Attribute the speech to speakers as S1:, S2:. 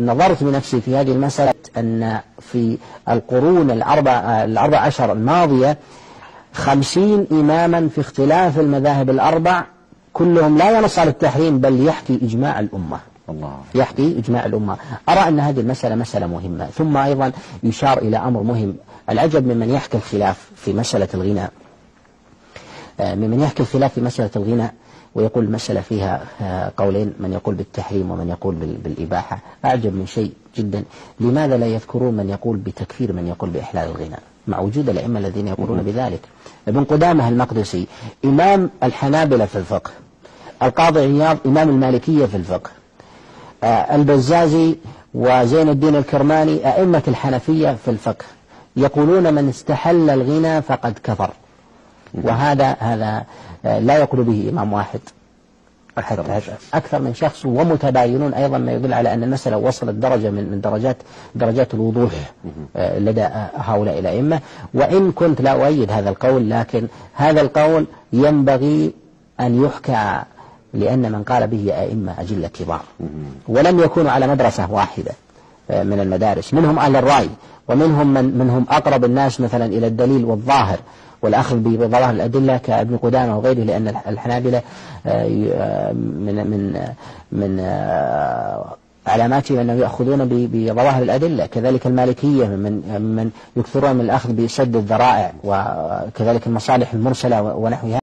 S1: نظرت بنفسي في هذه المسألة أن في القرون الأربع, الأربع عشر الماضية خمسين إماما في اختلاف المذاهب الأربع كلهم لا ينص على التحريم بل يحكي إجماع الأمة.
S2: الله.
S1: يحكي إجماع الأمة. أرى أن هذه المسألة مسألة مهمة. ثم أيضا يشار إلى أمر مهم. العجب ممن يحكي الخلاف في مسألة الغناء. آه، ممن يحكي الخلاف في مسألة الغناء ويقول المسألة فيها آه، قولين من يقول بالتحريم ومن يقول بالإباحة. أعجب من شيء جدا. لماذا لا يذكرون من يقول بتكفير من يقول بإحلال الغناء مع وجود الأئمة الذين يقولون بذلك. ابن قدامة المقدسي إمام الحنابلة في الفقه القاضي عياض إمام المالكية في الفقه آه، البزازي وزين الدين الكرماني أئمة الحنفية في الفقه يقولون من استحل الغنى فقد كفر. وهذا هذا لا يقول به إمام واحد. أكثر من شخص. ومتباينون أيضا ما يدل على أن المسألة وصلت درجة من من درجات درجات الوضوح آه، لدى هؤلاء الأئمة. وإن كنت لا أؤيد هذا القول لكن هذا القول ينبغي أن يحكى لأن من قال به أئمة أجلة كبار. ولم يكونوا على مدرسة واحدة. من المدارس. منهم أهل الرأي ومنهم من منهم أقرب الناس مثلا إلى الدليل والظاهر والأخذ بظواهر الأدلة كابن قدامة وغيره لأن الحنابلة آه، آه، من من من علاماتهم أنهم يأخذون بظواهر الأدلة. كذلك المالكية من من يكثرون من الأخذ بسد الذرائع وكذلك المصالح المرسلة ونحوها.